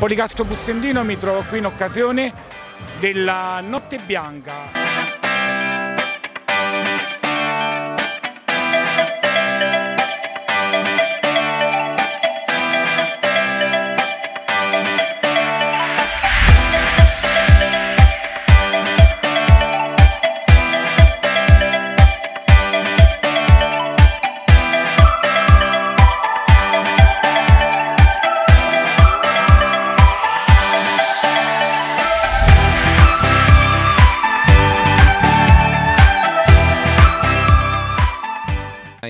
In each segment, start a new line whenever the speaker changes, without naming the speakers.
Policastro Bussendino mi trovo qui in occasione della Notte Bianca.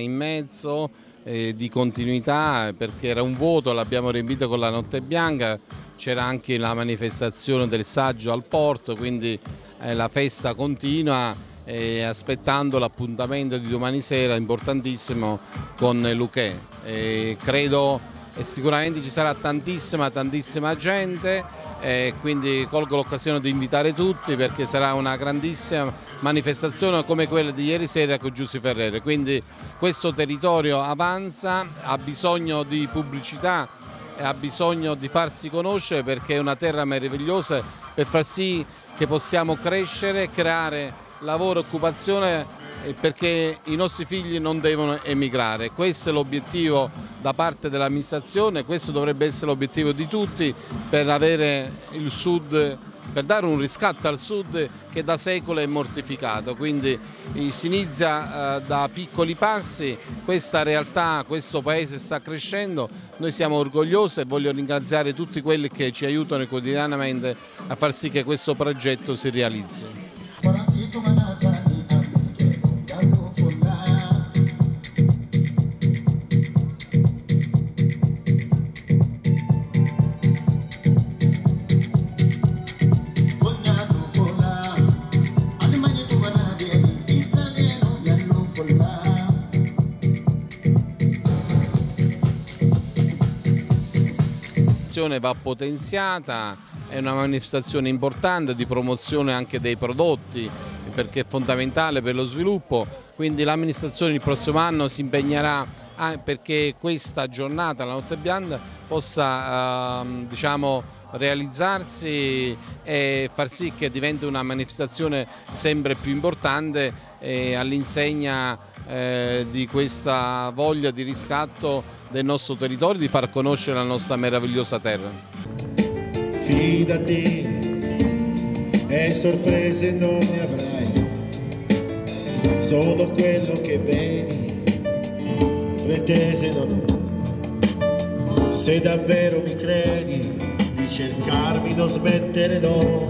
In mezzo eh, di continuità perché era un voto, l'abbiamo riempito con la notte bianca, c'era anche la manifestazione del saggio al porto, quindi eh, la festa continua eh, aspettando l'appuntamento di domani sera importantissimo con Luque. credo e sicuramente ci sarà tantissima tantissima gente e quindi colgo l'occasione di invitare tutti perché sarà una grandissima manifestazione come quella di ieri sera con Giussi Ferrere, quindi questo territorio avanza, ha bisogno di pubblicità ha bisogno di farsi conoscere perché è una terra meravigliosa per far sì che possiamo crescere creare lavoro e occupazione perché i nostri figli non devono emigrare. Questo è l'obiettivo da parte dell'amministrazione, questo dovrebbe essere l'obiettivo di tutti per avere il Sud per dare un riscatto al sud che da secoli è mortificato, quindi si inizia eh, da piccoli passi, questa realtà, questo paese sta crescendo, noi siamo orgogliosi e voglio ringraziare tutti quelli che ci aiutano quotidianamente a far sì che questo progetto si realizzi. Manifestazione va potenziata, è una manifestazione importante di promozione anche dei prodotti perché è fondamentale per lo sviluppo, quindi l'amministrazione il prossimo anno si impegnerà perché questa giornata, la notte bianca, possa eh, diciamo, realizzarsi e far sì che diventi una manifestazione sempre più importante eh, all'insegna eh, di questa voglia di riscatto del nostro territorio, di far conoscere la nostra meravigliosa terra.
Fidati e sorprese non ne avrai, sono quello che vedi, pretese non ho. Se davvero mi credi, di cercarmi non smettere no.